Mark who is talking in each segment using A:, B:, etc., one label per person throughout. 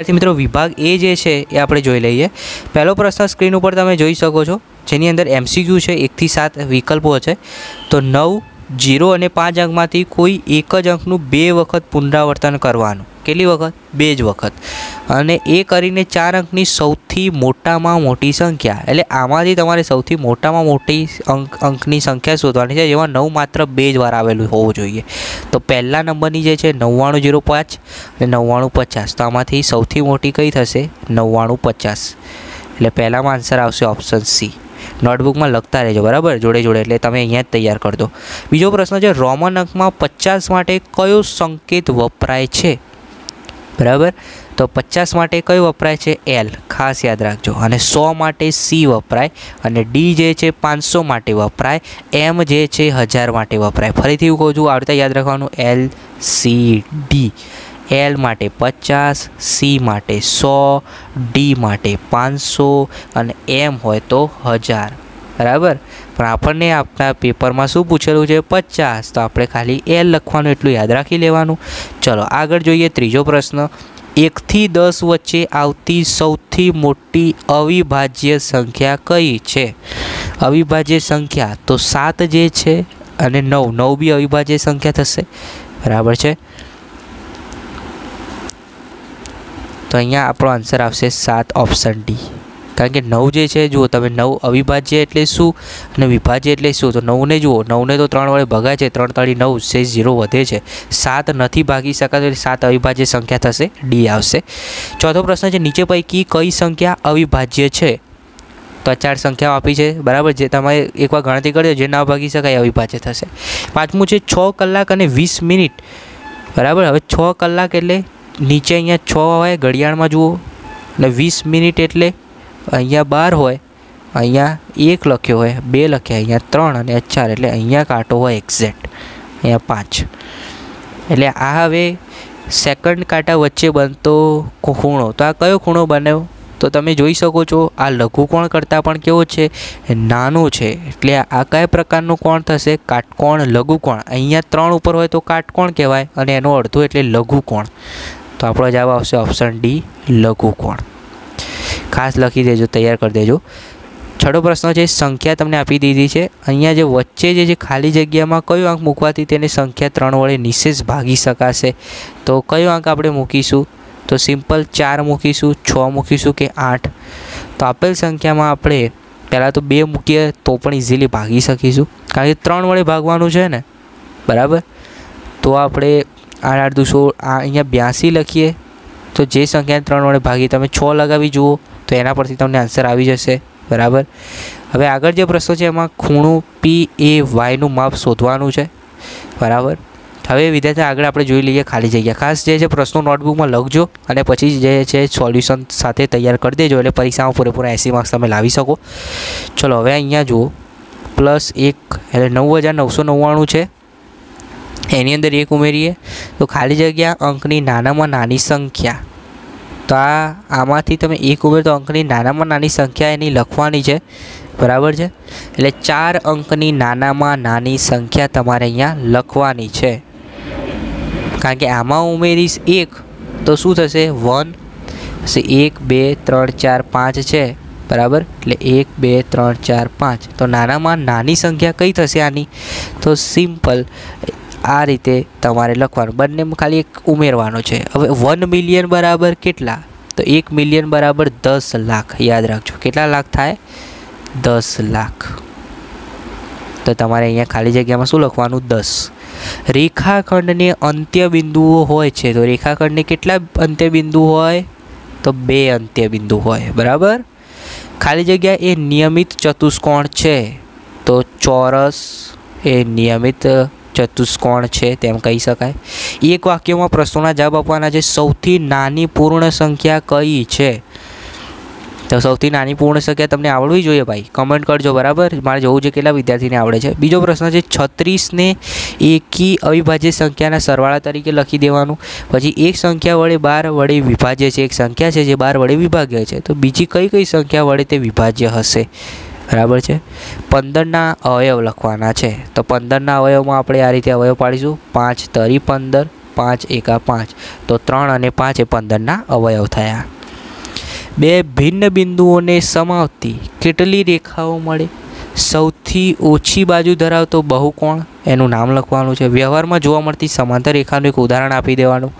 A: વિદ્યાર્થી મિત્રો, વિભાગ એ જે છે એ આપણે જોઈ લઈએ. પહેલો પ્રશ્ન સ્ક્રીન ઉપર તમે જોઈ શકો છો. જેની અંદર એમસીક્યુ છે એકથી સાત વિકલ્પો છે. તો નવ, જીરો અને પાંચ અંકમાંથી કોઈ એક જ અંકનું બે વખત પુનરાવર્તન કરવાનું. કેટલી વખત? બે જ વખત. અને એ કરીને ચાર અંકની સૌથી મોટામાં મોટી સંખ્યા. એટલે આમાંથી તમારે સૌથી મોટામાં મોટી અંક, અંકની સંખ્યા શોધવાની છે, જેમાં નવ માત્ર બે જ વાર આવેલું હોવું જોઈએ. તો પહેલા નંબરની જે છે, નવ્વાણું જીરો પાંચ અને નવ્વાણું પચાસ. તો આમાંથી સૌથી મોટી કઈ થશે? નવ્વાણું પચાસ. એટલે પહેલામાં આન્સર આવશે ઓપ્શન સી. નોટબુકમાં લખતા રહેજો, બરાબર? જોડે જોડે. એટલે તમે અહીંયા જ તૈયાર કરી દો. બીજો પ્રશ્ન છે, રોમન અંકમાં પચાસ માટે કયો સંકેત વપરાય છે? બરાબર? તો પચાસ માટે કયું વપરાય છે? એલ ખાસ યાદ રાખજો. અને સો માટે સી વપરાય અને ડી જે છે પાંચસો માટે વપરાય. એમ જે છે હજાર માટે વપરાય. ફરીથી હું કહું છું આવડતા યાદ રાખવાનું. એલ સી ડી એલ માટે પચાસ સી માટે સો ડી માટે પાંચસો અને એમ હોય તો હજાર. બરાબર? પણ આપણને આપણા પેપરમાં શું પૂછેલું છે? પચાસ. તો આપણે ખાલી એલ લખવાનું, એટલું યાદ રાખી લેવાનું. ચલો, આગળ જોઈએ ત્રીજો પ્રશ્ન. એકથી દસ વચ્ચે આવતી સૌથી મોટી અવિભાજ્ય સંખ્યા કઈ છે? અવિભાજ્ય સંખ્યા તો સાત જે છે અને નવ. નવ બી અવિભાજ્ય સંખ્યા થશે. બરાબર છે? તો અહીંયા આપણો આન્સર આવશે સાત ઓપ્શન ડી કારણ કે નવ જે છે, જુઓ તમે નવ અવિભાજ્ય એટલે શું અને વિભાજ્ય એટલે શું? તો નવને જુઓ, નવને તો ત્રણ વડે ભગાય છે, ત્રણ તાળી નવ છે ઝીરો વધે છે. સાત નથી ભાગી શકાતો એટલે સાત અવિભાજ્ય સંખ્યા થશે, ડી આવશે. ચોથો પ્રશ્ન છે, નીચે પૈકી કઈ સંખ્યા અવિભાજ્ય છે? તો ચાર સંખ્યાઓ આપી છે, બરાબર? જે તમે એકવાર ગણતરી કરજો જે ના ભાગી શકાય અવિભાજ્ય થશે. પાંચમું છે, છ કલાક અને વીસ મિનિટ. બરાબર? હવે છ કલાક એટલે નીચે અહીંયા છ હોય ઘડિયાળમાં જુઓ. અને વીસ મિનિટ એટલે અહીંયા બાર હોય, અહીંયા એક લખ્યો હોય, બે લખ્યા, અહીંયા ત્રણ અને ચાર, એટલે અહીંયા કાંટો હોય એક્ઝેક્ટ અહીંયા પાંચ. એટલે આ હવે સેકન્ડ કાંટા વચ્ચે બનતો ખૂણો. તો આ કયો ખૂણો બન્યો તો તમે જોઈ શકો છો, આ લઘુકોણ કરતાં પણ કેવો છે? નાનો છે. એટલે આ કયા પ્રકારનું કોણ થશે? કાટકોણ લઘુકોણ. અહીંયા ત્રણ ઉપર હોય તો કાટકોણ કહેવાય અને એનો અડધો એટલે લઘુકોણ. તો આપણો જવાબ આવશે ઓપ્શન ડી લઘુકોણ. ખાસ લખી દેજો, તૈયાર કરી દેજો. છઠ્ઠો પ્રશ્ન છે, સંખ્યા તમને આપી દીધી છે. અહીંયા જે વચ્ચે જે છે, ખાલી જગ્યામાં કયો આંક મૂકવાથી તેની સંખ્યા ત્રણ વડે નિશેષ ભાગી શકાશે? તો કયો આંક આપણે મૂકીશું? તો સિમ્પલ ચાર મૂકીશું, છ મૂકીશું કે આઠ? તો આપેલ સંખ્યામાં આપણે પહેલાં તો બે મૂકીએ તો પણ ઇઝીલી ભાગી શકીશું. કારણ કે ત્રણ વડે ભાગવાનું છે ને? બરાબર? તો આપણે આઠ આઠ દુસો અહીંયા બ્યાસી લખીએ. તો જે સંખ્યાને ત્રણ વડે ભાગી, તમે છ લગાવી જુઓ. તો એના પરથી તમને આન્સર આવી જશે, બરાબર? હવે આગળ જે પ્રશ્ન છે, એમાં ખૂણું પી એ વાયનું માપ શોધવાનું છે, બરાબર? હવે વિદ્યાર્થી આગળ આપણે જોઈ લઈએ ખાલી જગ્યા. ખાસ જે છે પ્રશ્નો નોટબુકમાં લખજો અને પછી જે છે સોલ્યુશન સાથે તૈયાર કરી દેજો એટલે પરીક્ષામાં પૂરેપૂરા એંસી માર્ક્સ તમે લાવી શકો. ચલો, હવે અહીંયા જુઓ. પ્લસ એક, એટલે નવ હજાર નવસો નવ્વાણું છે. એની અંદર એક ઉમેરીએ. તો ખાલી જગ્યા અંકની નાનામાં નાની સંખ્યા. તો આ, આમાંથી તમે એક ઉમેર તો અંકની નાનામાં નાની સંખ્યા એની લખવાની છે. બરાબર છે? એટલે ચાર અંકની નાનામાં નાની સંખ્યા તમારે અહીંયા લખવાની છે. કારણ કે આમાં ઉમેરીશ એક, તો શું થશે? વન. એક, બે, ત્રણ, ચાર, પાંચ છે. બરાબર? એટલે એક, બે, ત્રણ, ચાર, પાંચ. તો નાનામાં નાની સંખ્યા કઈ થશે આની? તો સિમ્પલ આ રીતે તમારે લખવાનું. બંને ખાલી એક ઉમેરવાનો છે. હવે વન મિલિયન બરાબર કેટલા? તો એક મિલિયન બરાબર દસ લાખ. યાદ રાખજો. કેટલા લાખ થાય? દસ લાખ. તો તમારે અહીંયા ખાલી જગ્યામાં શું લખવાનું? દસ. રેખાખંડને અંત્ય બિંદુઓ હોય છે. તો રેખાખંડને કેટલા અંત્ય બિંદુ હોય? તો બે અંત્ય બિંદુ હોય. બરાબર? ખાલી જગ્યા એ નિયમિત ચતુષ્કોણ છે. તો ચોરસ એ નિયમિત ચતુષ્કોણ છે તેમ કહી શકાય. એક વાક્યમાં પ્રશ્નોના જવાબ આપવાના છે, સૌથી નાની પૂર્ણ સંખ્યા કઈ છે? તો સૌથી નાની પૂર્ણ સંખ્યા તમને આવડવી જોઈએ ભાઈ. કમેન્ટ કરજો, બરાબર? મારે જોવું છે કેટલા વિદ્યાર્થીને આવડે છે. બીજો પ્રશ્ન છે, છત્રીસને એકી અવિભાજ્ય સંખ્યાના સરવાળા તરીકે લખી દેવાનું. પછી એક સંખ્યા વડે બાર વડે વિભાજ્ય છે, એક સંખ્યા છે જે બાર વડે વિભાજ્ય છે. તો બીજી કઈ કઈ સંખ્યા વડે તે વિભાજ્ય હશે? બરાબર છે? પંદરના અવયવ લખવાના છે. તો પંદરના અવયવમાં આપણે આ રીતે અવયવ પાડીશું. પાંચ તરી પંદર, પાંચ એકા પાંચ. તો ત્રણ અને પાંચ એ પંદરના અવયવ થયા. બે ભિન્ન બિંદુઓને સમાવતી કેટલી રેખાઓ મળે? સૌથી ઓછી બાજુ ધરાવતો બહુકોણ, એનું નામ લખવાનું છે. વ્યવહારમાં જોવા મળતી સમાંતર રેખાનું એક ઉદાહરણ આપી દેવાનું.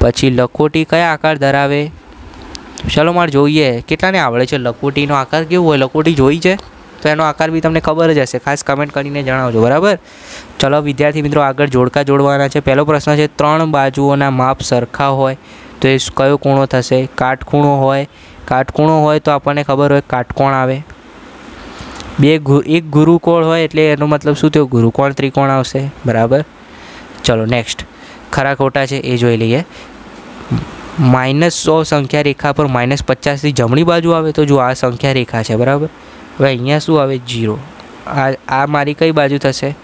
A: પછી લખોટી કયા આકાર ધરાવે? ચલો મારે જોઈએ, કેટલાને આવડે છે? લખોટીનો આકાર કેવો હોય? લખોટી જોઈ છે? તો એનો આકાર બી તમને ખબર જ હશે. ખાસ કમેન્ટ કરીને જણાવજો, બરાબર? ચલો, વિદ્યાર્થી મિત્રો, આગળ જોડકા જોડવાના છે. પહેલો પ્રશ્ન છે, ત્રણ બાજુઓના માપ સરખા હોય તો એ કયો ખૂણો થશે? કાટખૂણો હોય કાટખૂણો હોય તો આપણને ખબર હોય કાટકોણ આવે. બે એક ગુરુકોણ હોય એટલે એનો મતલબ શું થયો? ગુરુકોણ ત્રિકોણ આવશે, બરાબર? ચલો નેક્સ્ટ ખરા ખોટા છે, એ જોઈ લઈએ. માઇનસ સો સંખ્યા રેખા પર માઇનસ પચાસથી જમણી બાજુ આવે તો જો આ સંખ્યા રેખા છે, બરાબર? હવે અહીંયા શું આવે? જીરો આ આ મારી કઈ બાજુ થશે?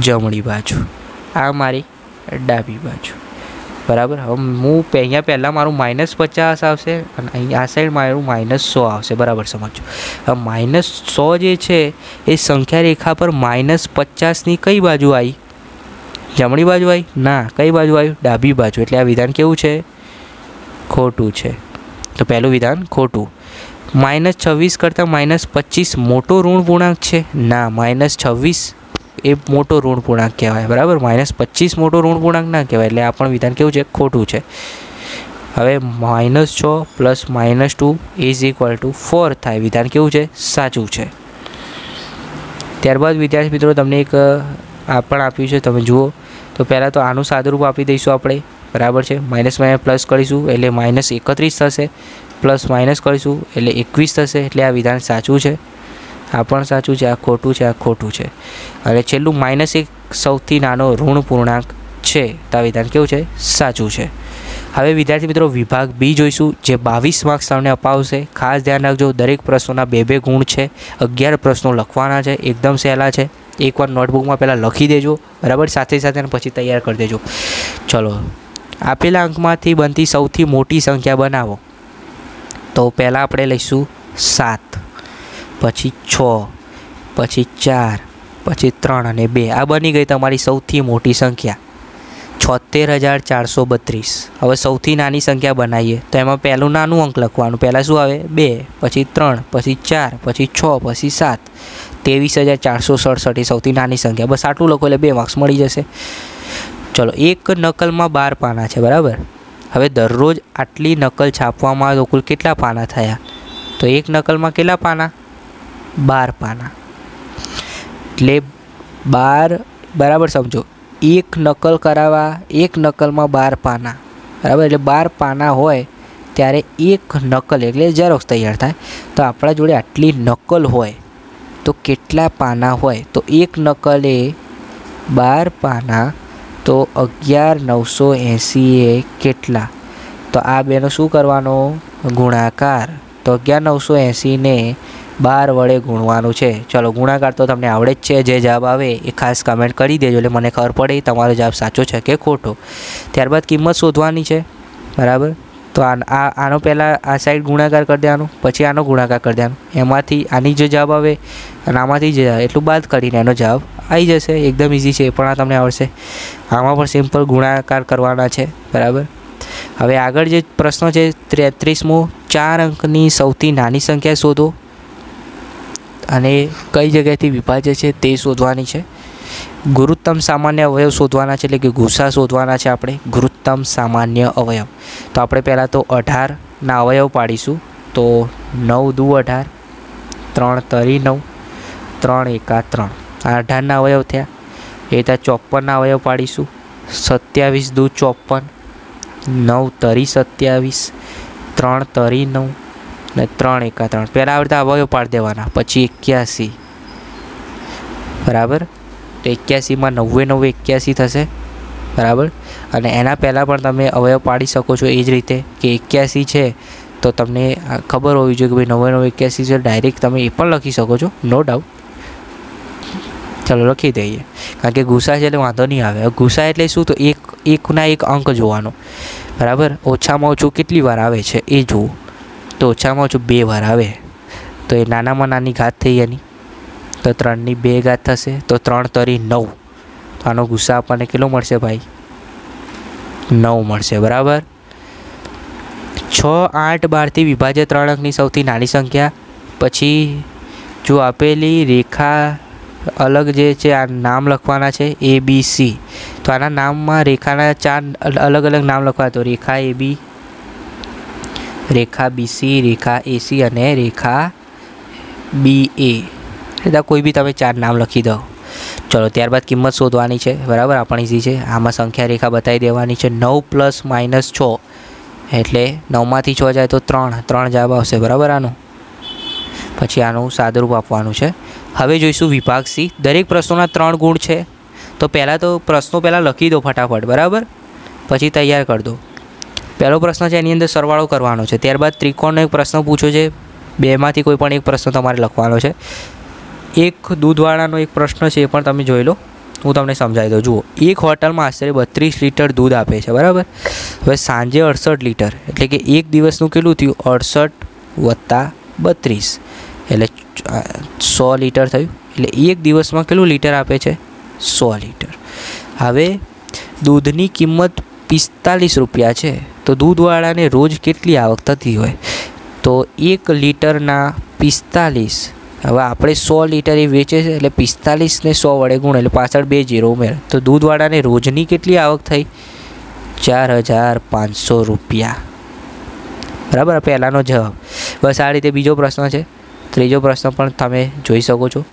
A: જમણી બાજુ. આ મારી ડાબી બાજુ. બરાબર? હવે હું અહીંયા પહેલાં મારું માઇનસ પચાસ આવશે અને અહીં આ સાઈડ મારું માઇનસ સો આવશે. બરાબર સમજો હવે માઇનસ સો જે છે, એ સંખ્યા રેખા પર માઇનસ પચાસની કઈ બાજુ આવી? જમણી બાજુ આવી? ના, કઈ બાજુ આવ્યું? ડાબી બાજુ. એટલે આ વિધાન કેવું છે? ખોટું છે. તો પહેલું વિધાન ખોટું. માઇનસ છવ્વીસ કરતાં માઇનસ પચીસ મોટો ઋણ પૂર્ણાંક છે? ના, માઇનસ છવ્વીસ એ મોટો ઋણ પૂર્ણાંક કહેવાય. બરાબર? માઇનસ પચીસ મોટો ઋણ પૂર્ણાંક ના કહેવાય. એટલે આ પણ વિધાન કેવું છે? ખોટું છે. હવે માઇનસ છ plus minus two is equal to four થાય. વિધાન કેવું છે? સાચું છે. ત્યારબાદ વિદ્યાર્થી મિત્રો, તમને એક આ પણ આપ્યું છે. તમે જુઓ. તો પહેલાં તો આનું સાદુરૂપ આપી દઈશું આપણે. બરાબર છે? માઇનસ માઇનસ પ્લસ કરીશું, એટલે માઇનસ એકત્રીસ થશે. પ્લસ માઇનસ કરીશું, એટલે એકવીસ થશે. એટલે આ વિધાન સાચું છે. આ પણ સાચું છે, આ ખોટું છે, આ ખોટું છે. અને છેલ્લું માઇનસ એક સૌથી નાનો ઋણ પૂર્ણાંક છે. તો આ વિધાન કેવું છે? સાચું છે. હવે વિદ્યાર્થી મિત્રો, વિભાગ બી જોઈશું, જે બાવીસ માર્ક્સ તમને અપાવશે. ખાસ ધ્યાન રાખજો, દરેક પ્રશ્નોના બે બે ગુણ છે. અગિયાર પ્રશ્નો લખવાના છે. એકદમ સહેલા છે. એકવાર નોટબુકમાં પહેલાં લખી દેજો, બરાબર? સાથે સાથે પછી તૈયાર કરી દેજો. ચલો, આપેલા અંકમાંથી બનતી સૌથી મોટી સંખ્યા બનાવો. તો પહેલાં આપણે લઈશું સાત, પછી છ, પછી ચાર, પછી ત્રણ અને બે. આ બની ગઈ તમારી સૌથી મોટી સંખ્યા. છોતેર હજાર ચારસો બત્રીસ. હવે સૌથી નાની સંખ્યા બનાવીએ. તો એમાં પહેલું નાનું અંક લખવાનું. પહેલાં શું આવે? બે, પછી ત્રણ, પછી ચાર, પછી છ, પછી સાત. ત્રેવીસ હજાર ચારસો સડસઠ એ સૌથી નાની સંખ્યા. બસ આટલું લખો એટલે બે માર્ક્સ મળી જશે. ચલો, એક નકલમાં બાર પાના છે, બરાબર? હવે દરરોજ આટલી નકલ છાપવામાં તો કુલ કેટલા પાના થયા? તો એક નકલમાં કેટલા પાના? બાર પાના. એટલે બાર, બરાબર સમજો, એક નકલ કરાવવા, એક નકલમાં બાર પાના. બરાબર? એટલે બાર પાના હોય ત્યારે એક નકલ, એટલે ઝેરોક્સ તૈયાર થાય. તો આપણા જોડે આટલી નકલ હોય તો કેટલા પાના હોય? તો એક નકલ બાર પાના, તો અગિયાર નવસો એંસી એ કેટલા? તો આ બેનો શું કરવાનો? ગુણાકાર. તો અગિયાર નવસો એંસીને બાર વડે ગુણવાનું છે. ચલો, ગુણાકાર તો તમને આવડે જ છે. જે જવાબ આવે એ ખાસ કમેન્ટ કરી દેજો, એટલે મને ખબર પડે તમારો જવાબ સાચો છે કે ખોટો. ત્યારબાદ કિંમત શોધવાની છે. બરાબર? તો આ આનો પહેલાં આ સાઈડ ગુણાકાર કરી દેવાનો, પછી આનો ગુણાકાર કરી દેવાનો. એમાંથી આની જે જવાબ આવે, અને આમાંથી જ એટલું બાદ કરીને એનો જવાબ આવી જશે, એકદમ ઇઝી છે, એ પણ આ તમને આવડશે. આમાં પણ સિમ્પલ ગુણાકાર કરવાના છે, બરાબર? હવે આગળ જે પ્રશ્ન છે ત્રેત્રીસમો ચાર અંકની સૌથી નાની સંખ્યા શોધો. અને કઈ જગ્યાએથી વિભાજ્ય છે તે શોધવાની છે. ગુરુત્તમ સામાન્ય અવયવ શોધવાના છે એટલે કે ગુસા શોધવાના છે આપણે. ગુરુત્તમ સામાન્ય અવયવ. તો આપણે પહેલાં તો અઢારના અવયવ પાડીશું. તો નવ દુ અઢાર, ત્રણ તરી નવ, ત્રણ એકા ત્રણ. આ અઢારના અવયવ થયા. એ રીતે ચોપનના અવયવ પાડીશું. સત્યાવીસ દુ ચોપન, નવ તરી સત્યાવીસ, ત્રણ તરી નવ ને ત્રણ એકા ત્રણ. પહેલાં આવડતા અવયવ પાડી દેવાના. પછી એક્યાસી. બરાબર? તો એક્યાસીમાં નવ્વે નવ્વે એક્યાસી થશે. બરાબર? અને એના પહેલાં પણ તમે અવયવ પાડી શકો છો એ જ રીતે કે એક્યાસી છે તો તમને ખબર હોવી જોઈએ કે ભાઈ નવ્વે નવ્વે એક્યાસી છે, ડાયરેક્ટ તમે એ પણ લખી શકો છો. No doubt. ચાલો લખી દઈએ. કારણ કે ગુસા છે એટલે વાંધો નહીં આવે. ગુસા એટલે શું? તો એક, એકના એક અંક જોવાનો. બરાબર? ઓછામાં ઓછું કેટલી વાર આવે છે એ જુઓ. તો ઓછામાં ઓછું બે વાર આવે. તો એ નાનામાં નાની ઘાત થઈ એની. તો ત્રણની બે ઘાત થશે, તો ત્રણ તરી નવ. તો આનો ગુસ્સા આપણને કેટલો મળશે ભાઈ? નવ મળશે, બરાબર? છ, આઠ, બારથી વિભાજ્ય ત્રણ અંકની સૌથી નાની સંખ્યા. પછી જો આપેલી રેખા અલગ જે છે, આ નામ લખવાના છે એ બી સી તો આના નામમાં રેખાના ચાર અલગ અલગ નામ લખવા તો રેખા એ બી રેખા બીસી રેખા એસી અને રેખા બી એ એટલે કોઈ બી તમે ચાર નામ લખી દો. ચલો, ત્યારબાદ કિંમત શોધવાની છે. બરાબર? આપણે છે, આમાં સંખ્યા રેખા બતાવી દેવાની છે. નવ પ્લસ માઇનસ છ. એટલે નવમાંથી છ જાય તો ત્રણ. ત્રણ જવાબ આવશે. બરાબર આનું? પછી આનું સાદરૂપ આપવાનું છે. હવે જોઈશું વિભાગ સી. દરેક પ્રશ્નોના ત્રણ ગુણ છે. તો પહેલાં તો પ્રશ્નો પહેલાં લખી દો ફટાફટ. બરાબર? પછી તૈયાર કરી દો. પહેલો પ્રશ્ન છે, એની અંદર સરવાળો કરવાનો છે. ત્યારબાદ ત્રિકોણનો એક પ્રશ્ન પૂછ્યો છે. બેમાંથી કોઈ પણ એક પ્રશ્ન તમારે લખવાનો છે. એક દૂધવાળાનો એક પ્રશ્ન છે એ પણ તમે જોઈ લો. હું તમને સમજાવી દઉં. જુઓ, એક હોટલમાં આશરે બત્રીસ લીટર દૂધ આપે છે, બરાબર? હવે સાંજે અડસઠ લીટર, એટલે કે એક દિવસનું કેટલું થયું? અડસઠ વત્તા બત્રીસ. એટલે સો લીટર થયું. એટલે એક દિવસમાં કેટલું લીટર આપે છે? સો લીટર. હવે દૂધની કિંમત પિસ્તાલીસ રૂપિયા છે. તો દૂધવાળાને રોજ કેટલી આવક થતી હોય? તો એક લીટરના પિસ્તાલીસ હવે આપણે સો લીટર એ વેચે છે એટલે પિસ્તાલીસને સો વડે ગુણ, એટલે પાછળ બે જીરો ઉમેર. તો દૂધવાળાને રોજની કેટલી આવક થઈ? ચાર હજાર પાંચસો રૂપિયા. બરાબર? પહેલાંનો જવાબ. બસ આ રીતે બીજો પ્રશ્ન છે. ત્રીજો પ્રશ્ન પણ તમે જોઈ શકો છો.